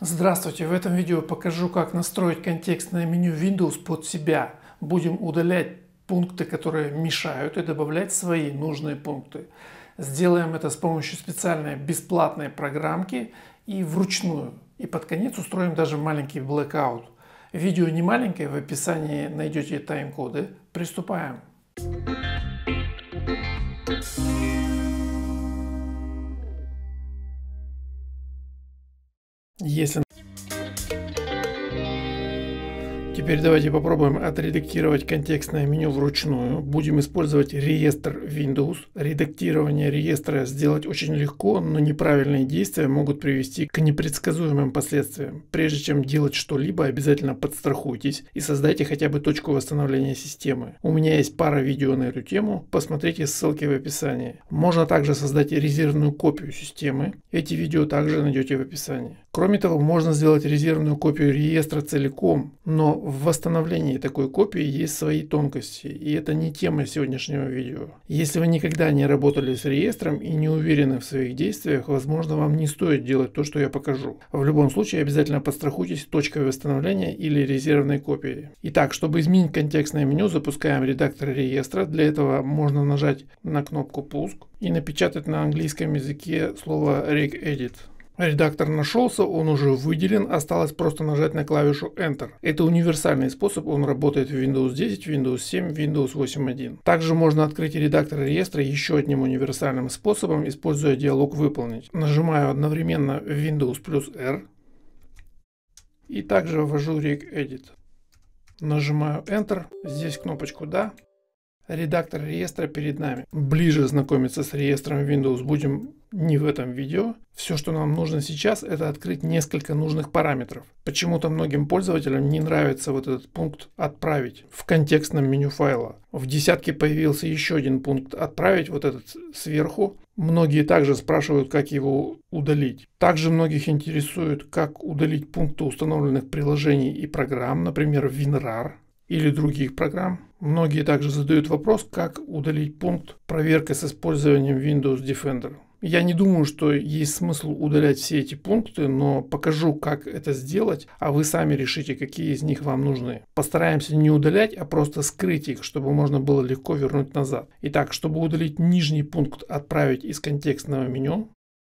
Здравствуйте! В этом видео покажу, как настроить контекстное меню Windows под себя. Будем удалять пункты, которые мешают, и добавлять свои нужные пункты. Сделаем это с помощью специальной бесплатной программки и вручную. И под конец устроим даже маленький blackout. Видео не маленькое, в описании найдете тайм-коды. Приступаем. Если Теперь давайте попробуем отредактировать контекстное меню вручную. Будем использовать реестр Windows. Редактирование реестра сделать очень легко, но неправильные действия могут привести к непредсказуемым последствиям. Прежде чем делать что-либо, обязательно подстрахуйтесь и создайте хотя бы точку восстановления системы. У меня есть пара видео на эту тему, посмотрите ссылки в описании. Можно также создать резервную копию системы. Эти видео также найдете в описании. Кроме того, можно сделать резервную копию реестра целиком, но в восстановлении такой копии есть свои тонкости, и это не тема сегодняшнего видео. Если вы никогда не работали с реестром и не уверены в своих действиях, возможно вам не стоит делать то, что я покажу. В любом случае обязательно подстрахуйтесь точкой восстановления или резервной копией. Итак, чтобы изменить контекстное меню, запускаем редактор реестра. Для этого можно нажать на кнопку «Пуск» и напечатать на английском языке слово regedit. Редактор нашелся, он уже выделен, осталось просто нажать на клавишу Enter. Это универсальный способ, он работает в Windows 10, Windows 7, Windows 8.1. Также можно открыть редактор реестра еще одним универсальным способом, используя диалог «Выполнить». Нажимаю одновременно Windows плюс R и также ввожу regedit. Нажимаю Enter, здесь кнопочку «Да», редактор реестра перед нами. Ближе знакомиться с реестром Windows будем не в этом видео. Все, что нам нужно сейчас, это открыть несколько нужных параметров. Почему-то многим пользователям не нравится вот этот пункт «Отправить» в контекстном меню файла. В десятке появился еще один пункт «Отправить», вот этот сверху. Многие также спрашивают, как его удалить. Также многих интересует, как удалить пункты установленных приложений и программ, например, WinRAR или других программ. Многие также задают вопрос, как удалить пункт «Проверка с использованием Windows Defender». Я не думаю, что есть смысл удалять все эти пункты, но покажу, как это сделать, а вы сами решите, какие из них вам нужны. Постараемся не удалять, а просто скрыть их, чтобы можно было легко вернуть назад. Итак, чтобы удалить нижний пункт «Отправить из контекстного меню»,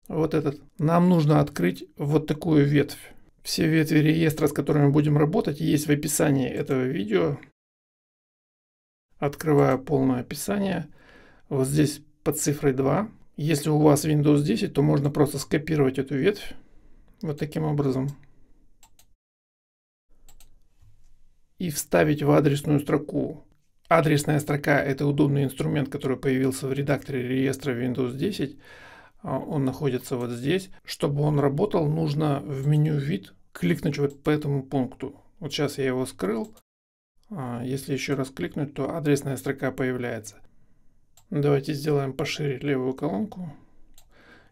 вот этот, нам нужно открыть вот такую ветвь. Все ветви реестра, с которыми будем работать, есть в описании этого видео. Открываю полное описание. Вот здесь под цифрой 2. Если у вас Windows 10, то можно просто скопировать эту ветвь вот таким образом и вставить в адресную строку. Адресная строка – это удобный инструмент, который появился в редакторе реестра Windows 10. А, он находится вот здесь. Чтобы он работал, нужно в меню «Вид» кликнуть вот по этому пункту. Вот сейчас я его скрыл. А, если еще раз кликнуть, то адресная строка появляется. Давайте сделаем пошире левую колонку.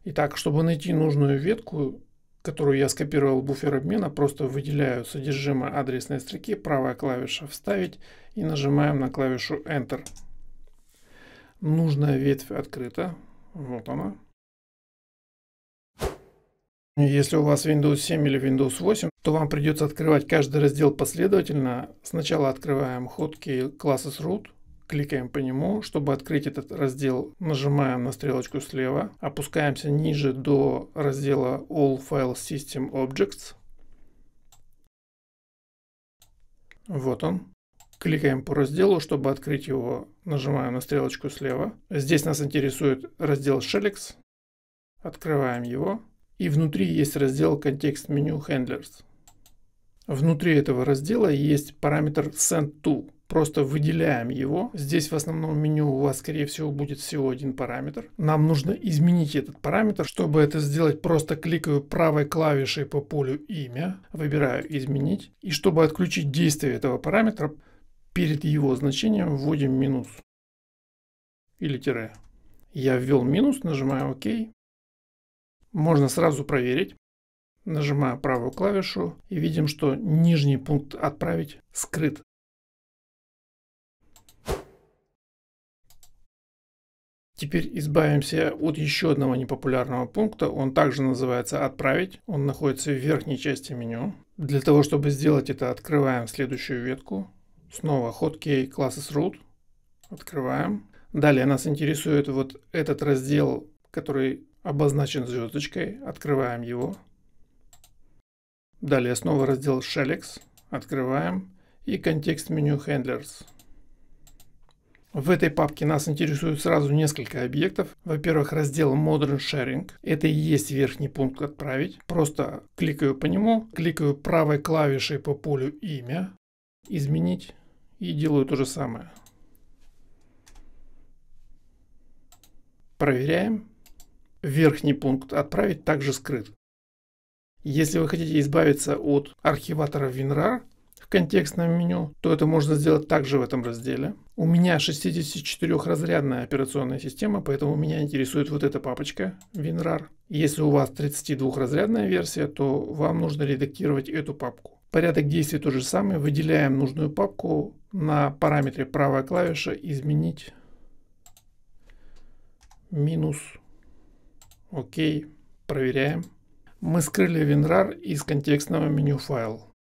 Итак, чтобы найти нужную ветку, которую я скопировал в буфер обмена, просто выделяю содержимое адресной строки, правая клавиша «Вставить» и нажимаем на клавишу Enter. Нужная ветвь открыта. Вот она. Если у вас Windows 7 или Windows 8, то вам придется открывать каждый раздел последовательно. Сначала открываем ходки Classes Root, кликаем по нему. Чтобы открыть этот раздел, нажимаем на стрелочку слева, опускаемся ниже до раздела All File System Objects. Вот он. Кликаем по разделу, чтобы открыть его, нажимаем на стрелочку слева. Здесь нас интересует раздел Shelix. Открываем его. И внутри есть раздел контекст меню Handlers. Внутри этого раздела есть параметр Send. Просто выделяем его. Здесь в основном меню у вас, скорее всего, будет всего один параметр. Нам нужно изменить этот параметр. Чтобы это сделать, просто кликаю правой клавишей по полю имя, выбираю изменить. И чтобы отключить действие этого параметра, перед его значением вводим минус или тире. Я ввел минус, нажимаю ОК. Можно сразу проверить. Нажимаю правую клавишу и видим, что нижний пункт «Отправить» скрыт. Теперь избавимся от еще одного непопулярного пункта. Он также называется «Отправить». Он находится в верхней части меню. Для того, чтобы сделать это, открываем следующую ветку. Снова hotkey classes root. Открываем. Далее нас интересует вот этот раздел, который обозначен звездочкой. Открываем его. Далее снова раздел Shellex. Открываем. И контекст меню Handlers. В этой папке нас интересует сразу несколько объектов. Во-первых, раздел Modern Sharing. Это и есть верхний пункт «Отправить». Просто кликаю по нему, кликаю правой клавишей по полю «Имя», «Изменить» и делаю то же самое. Проверяем. Верхний пункт «Отправить» также скрыт. Если вы хотите избавиться от архиватора WinRAR, в контекстном меню, то это можно сделать также в этом разделе. У меня 64-разрядная операционная система, поэтому меня интересует вот эта папочка WinRAR. Если у вас 32-разрядная версия, то вам нужно редактировать эту папку. Порядок действий тот же самый. Выделяем нужную папку на параметре правая клавиша «Изменить», минус, окей, проверяем. Мы скрыли WinRAR из контекстного меню файл.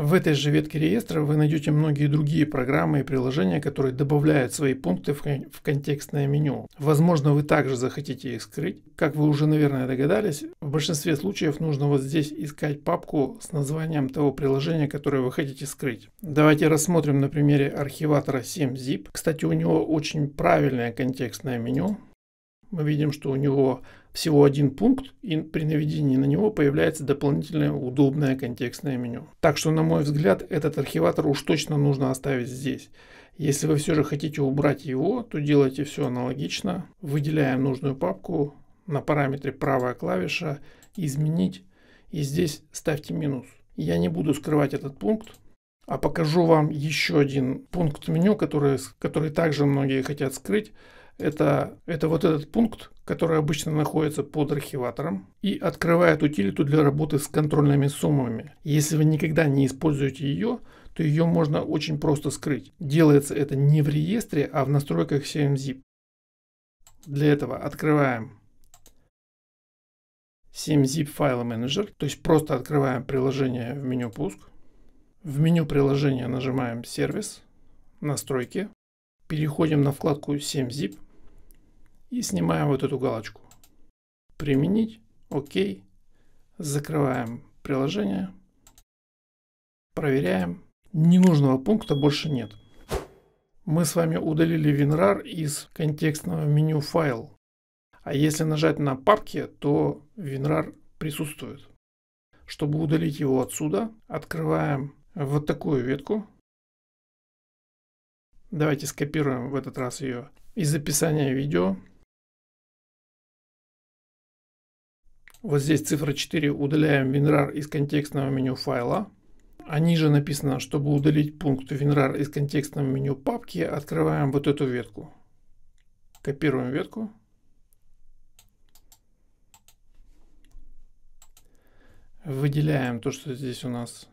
В этой же ветке реестра вы найдете многие другие программы и приложения, которые добавляют свои пункты в, контекстное меню. Возможно, вы также захотите их скрыть. Как вы уже, наверное, догадались, в большинстве случаев нужно вот здесь искать папку с названием того приложения, которое вы хотите скрыть. Давайте рассмотрим на примере архиватора 7zip. Кстати, у него очень правильное контекстное меню. Мы видим, что у него всего один пункт, и при наведении на него появляется дополнительное удобное контекстное меню. Так что, на мой взгляд, этот архиватор уж точно нужно оставить здесь. Если вы все же хотите убрать его, то делайте все аналогично. Выделяем нужную папку, на параметре правая клавиша, изменить, и здесь ставьте минус. Я не буду скрывать этот пункт, а покажу вам еще один пункт меню, который, который также многие хотят скрыть это, это вот этот пункт, который обычно находится под архиватором и открывает утилиту для работы с контрольными суммами. Если вы никогда не используете ее, то ее можно очень просто скрыть. Делается это не в реестре, а в настройках 7zip. Для этого открываем 7zip File Manager, то есть просто открываем приложение в меню пуск. В меню приложения нажимаем сервис, настройки, переходим на вкладку 7zip, и снимаем вот эту галочку. Применить. Окей. Закрываем приложение. Проверяем. Ненужного пункта больше нет. Мы с вами удалили WinRAR из контекстного меню файл. А если нажать на папки, то WinRAR присутствует. Чтобы удалить его отсюда, открываем вот такую ветку. Давайте скопируем в этот раз ее из описания видео. Вот здесь цифра 4 удаляем WinRAR из контекстного меню файла. А ниже написано, чтобы удалить пункт WinRAR из контекстного меню папки, открываем вот эту ветку. Копируем ветку. Выделяем то, что здесь у нас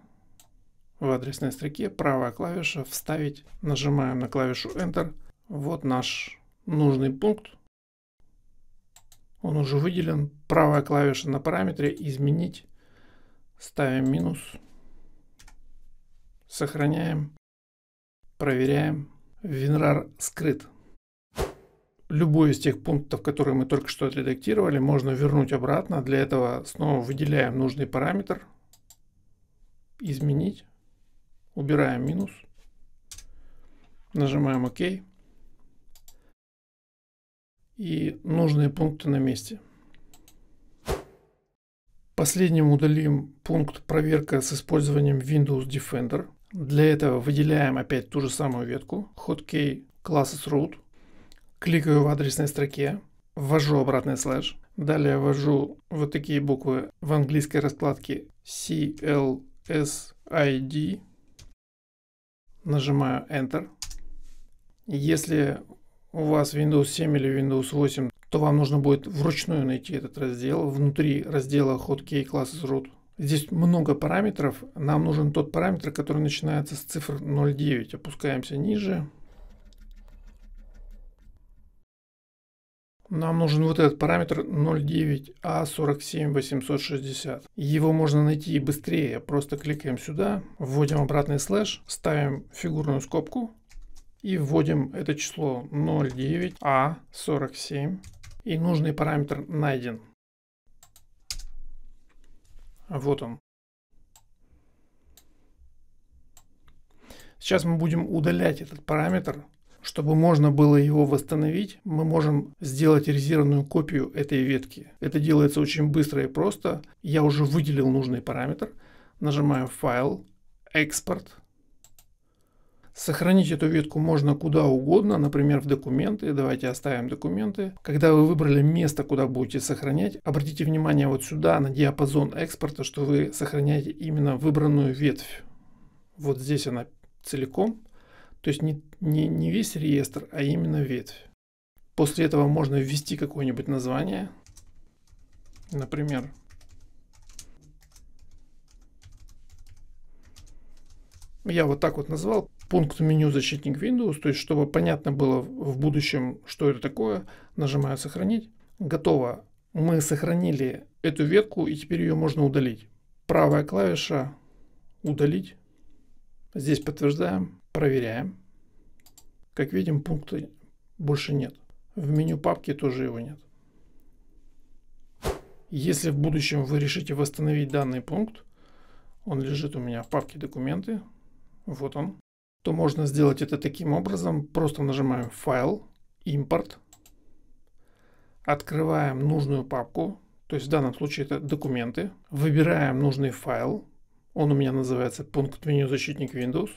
в адресной строке. Правая клавиша «Вставить». Нажимаем на клавишу Enter. Вот наш нужный пункт. Он уже выделен. Правая клавиша на параметре «Изменить». Ставим минус. Сохраняем. Проверяем. WinRAR скрыт. Любой из тех пунктов, которые мы только что отредактировали, можно вернуть обратно. Для этого снова выделяем нужный параметр. Изменить. Убираем минус. Нажимаем ОК и нужные пункты на месте. Последним удалим пункт проверка с использованием Windows Defender. Для этого выделяем опять ту же самую ветку hotkey classes root. Кликаю в адресной строке, ввожу обратный слэш. Далее ввожу вот такие буквы в английской раскладке CLSID. Нажимаю Enter. Если у вас Windows 7 или Windows 8, то вам нужно будет вручную найти этот раздел внутри раздела Hotkey Classes Root. Здесь много параметров. Нам нужен тот параметр, который начинается с цифр 0.9. Опускаемся ниже. Нам нужен вот этот параметр 09A47860. Его можно найти быстрее. Просто кликаем сюда, вводим обратный слэш, ставим фигурную скобку и вводим это число 09A47 и нужный параметр найден. Вот он. Сейчас мы будем удалять этот параметр чтобы можно было его восстановить, мы можем сделать резервную копию этой ветки. Это делается очень быстро и просто. Я уже выделил нужный параметр. Нажимаю «Файл», «Экспорт». Сохранить эту ветку можно куда угодно, например, в документы. Давайте оставим документы. Когда вы выбрали место, куда будете сохранять, обратите внимание вот сюда на диапазон экспорта, что вы сохраняете именно выбранную ветвь. Вот здесь она целиком. То есть не, не, не весь реестр, а именно ветвь. После этого можно ввести какое-нибудь название. Например, я вот так вот назвал пункт меню защитник Windows, то есть чтобы понятно было в будущем, что это такое, нажимаю сохранить. Готово. Мы сохранили эту ветку и теперь ее можно удалить. Правая клавиша удалить. Здесь подтверждаем. Проверяем. Как видим, пункта больше нет. В меню папки тоже его нет. Если в будущем вы решите восстановить данный пункт, он лежит у меня в папке документы, вот он, то можно сделать это таким образом. Просто нажимаем файл, импорт, открываем нужную папку, то есть в данном случае это документы, выбираем нужный файл, он у меня называется пункт меню защитник Windows,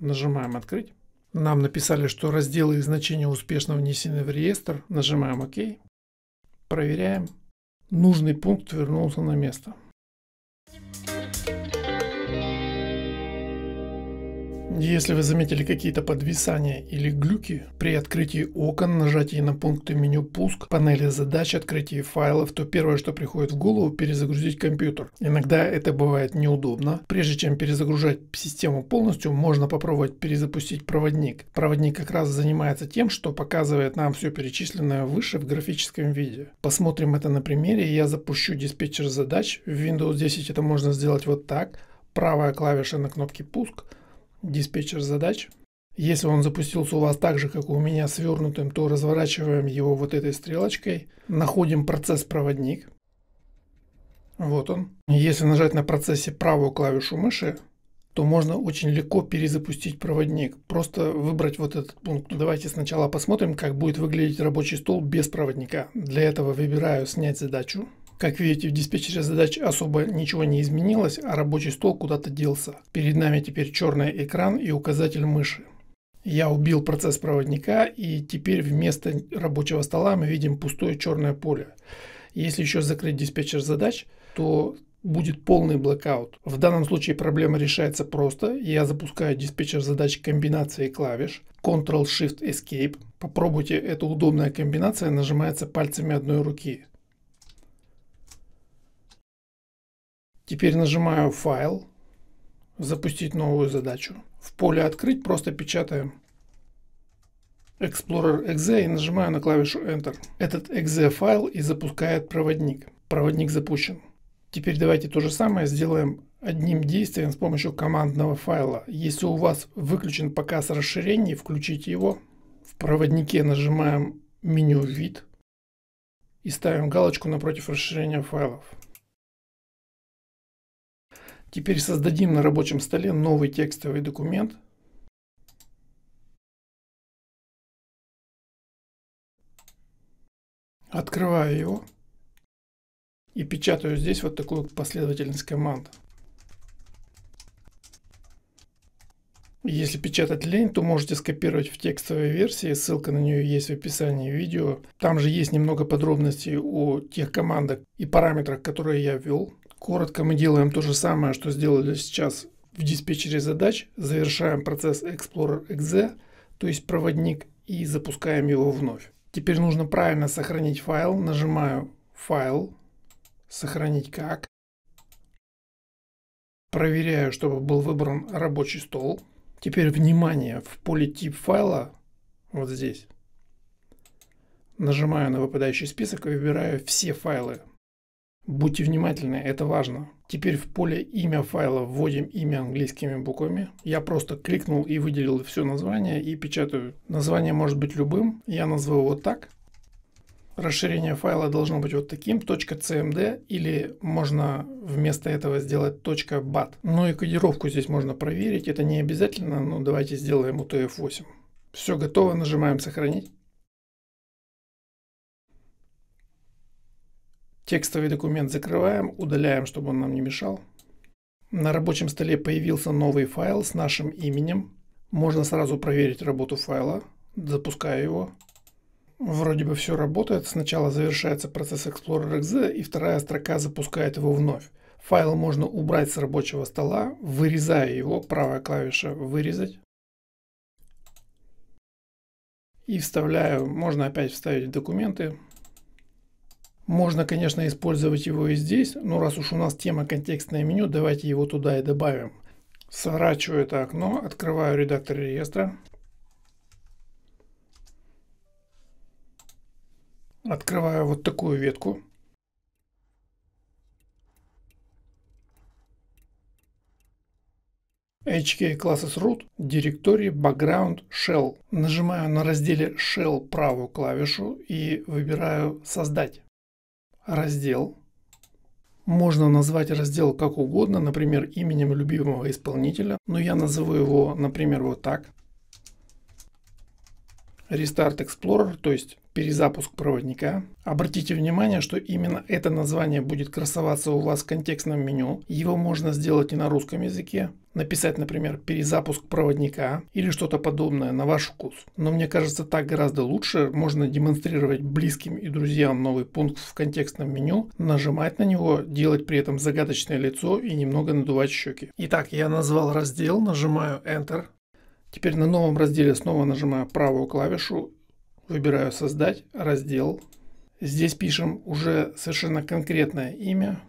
Нажимаем «Открыть». Нам написали, что разделы и значения успешно внесены в реестр. Нажимаем «Ок». Проверяем. Нужный пункт вернулся на место. Если вы заметили какие-то подвисания или глюки при открытии окон, нажатии на пункты меню «Пуск», панели задач, открытии файлов, то первое, что приходит в голову, перезагрузить компьютер. Иногда это бывает неудобно. Прежде чем перезагружать систему полностью, можно попробовать перезапустить проводник. Проводник как раз занимается тем, что показывает нам все перечисленное выше в графическом виде. Посмотрим это на примере. Я запущу диспетчер задач. В Windows 10 это можно сделать вот так. Правая клавиша на кнопке «Пуск», диспетчер задач. Если он запустился у вас так же, как у меня свернутым, то разворачиваем его вот этой стрелочкой. Находим процесс проводник. Вот он. Если нажать на процессе правую клавишу мыши, то можно очень легко перезапустить проводник. Просто выбрать вот этот пункт. Давайте сначала посмотрим, как будет выглядеть рабочий стол без проводника. Для этого выбираю «Снять задачу». Как видите, в диспетчере задач особо ничего не изменилось, а рабочий стол куда-то делся. Перед нами теперь черный экран и указатель мыши. Я убил процесс проводника и теперь вместо рабочего стола мы видим пустое черное поле. Если еще закрыть диспетчер задач, то будет полный блокаут. В данном случае проблема решается просто. Я запускаю диспетчер задач комбинацией клавиш Ctrl-Shift-Escape. Попробуйте, эта удобная комбинация нажимается пальцами одной руки. Теперь нажимаю «Файл», «Запустить новую задачу». В поле «Открыть» просто печатаем Explorer .exe и нажимаю на клавишу Enter. Этот .exe файл и запускает проводник. Проводник запущен. Теперь давайте то же самое сделаем одним действием с помощью командного файла. Если у вас выключен показ расширений, включите его. В проводнике нажимаем меню «Вид» и ставим галочку напротив расширения файлов. Теперь создадим на рабочем столе новый текстовый документ. Открываю его и печатаю здесь вот такую последовательность команд. Если печатать лень, то можете скопировать в текстовой версии, ссылка на нее есть в описании видео. Там же есть немного подробностей о тех командах и параметрах, которые я ввел. Коротко мы делаем то же самое, что сделали сейчас в диспетчере задач. Завершаем процесс Explorer .exe, то есть проводник, и запускаем его вновь. Теперь нужно правильно сохранить файл. Нажимаю «Файл», «Сохранить как». Проверяю, чтобы был выбран рабочий стол. Теперь внимание, в поле тип файла, вот здесь, Нажимаю на выпадающий список и выбираю все файлы. Будьте внимательны, это важно. Теперь в поле имя файла вводим имя английскими буквами. Я просто кликнул и выделил все название и печатаю. Название может быть любым. Я назвал его так. Расширение файла должно быть вот таким, .cmd, или можно вместо этого сделать .bat. Ну и кодировку здесь можно проверить, это не обязательно, но давайте сделаем UTF-8. Все готово, нажимаем сохранить. Текстовый документ закрываем, удаляем, чтобы он нам не мешал. На рабочем столе появился новый файл с нашим именем. Можно сразу проверить работу файла. Запускаю его. Вроде бы все работает. Сначала завершается процесс Explorer XZ и вторая строка запускает его вновь. Файл можно убрать с рабочего стола, вырезая его, правая клавиша «Вырезать». И вставляю, можно опять вставить документы. Можно, конечно, использовать его и здесь, но раз уж у нас тема контекстное меню, давайте его туда и добавим. Сворачиваю это окно, открываю редактор реестра. Открываю вот такую ветку. HK Classes Root, директории Background Shell. Нажимаю на разделе Shell правую клавишу и выбираю Создать раздел. Можно назвать раздел как угодно, например, именем любимого исполнителя, но я назову его, например, вот так. Restart Explorer, то есть перезапуск проводника. Обратите внимание, что именно это название будет красоваться у вас в контекстном меню. Его можно сделать и на русском языке. Написать, например, перезапуск проводника или что-то подобное на ваш вкус. Но мне кажется, так гораздо лучше. Можно демонстрировать близким и друзьям новый пункт в контекстном меню, нажимать на него, делать при этом загадочное лицо и немного надувать щеки. Итак, я назвал раздел, нажимаю Enter. Теперь на новом разделе снова нажимаю правую клавишу Выбираю «Создать», «Раздел». Здесь пишем уже совершенно конкретное имя.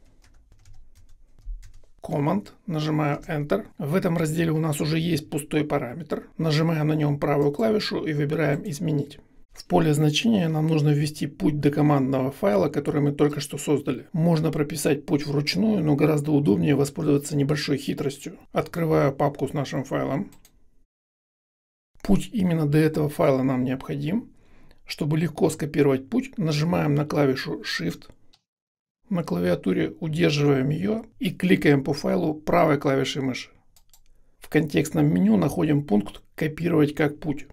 Command, нажимаю Enter. В этом разделе у нас уже есть пустой параметр. Нажимаем на нем правую клавишу и выбираем «Изменить». В поле значения нам нужно ввести путь до командного файла, который мы только что создали. Можно прописать путь вручную, но гораздо удобнее воспользоваться небольшой хитростью. Открываю папку с нашим файлом. Путь именно до этого файла нам необходим. Чтобы легко скопировать путь, нажимаем на клавишу Shift. На клавиатуре удерживаем ее и кликаем по файлу правой клавишей мыши. В контекстном меню находим пункт «Копировать как путь».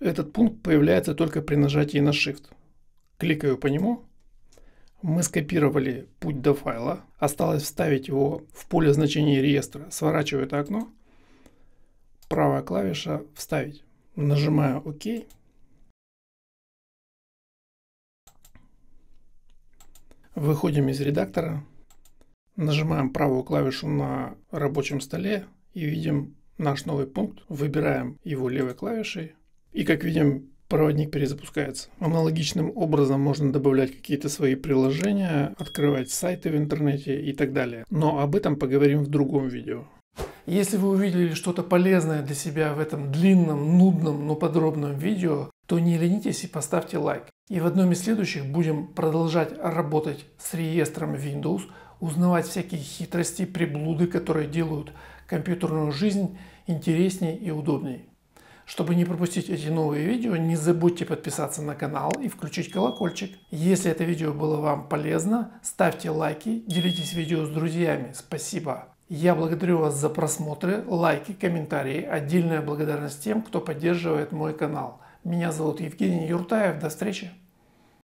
Этот пункт появляется только при нажатии на Shift. Кликаю по нему. Мы скопировали путь до файла. Осталось вставить его в поле значения реестра. Сворачиваю это окно. Правая клавиша «Вставить». Нажимаю ОК. Выходим из редактора, нажимаем правую клавишу на рабочем столе и видим наш новый пункт. Выбираем его левой клавишей. И как видим, проводник перезапускается. Аналогичным образом можно добавлять какие-то свои приложения, открывать сайты в интернете и так далее. Но об этом поговорим в другом видео. Если вы увидели что-то полезное для себя в этом длинном, нудном, но подробном видео, то не ленитесь и поставьте лайк. И в одном из следующих будем продолжать работать с реестром Windows, узнавать всякие хитрости, приблуды, которые делают компьютерную жизнь интереснее и удобнее. Чтобы не пропустить эти новые видео, не забудьте подписаться на канал и включить колокольчик. Если это видео было вам полезно, ставьте лайки, делитесь видео с друзьями. Спасибо! Я благодарю вас за просмотры, лайки, комментарии. Отдельная благодарность тем, кто поддерживает мой канал. Меня зовут Евгений Юртаев. До встречи!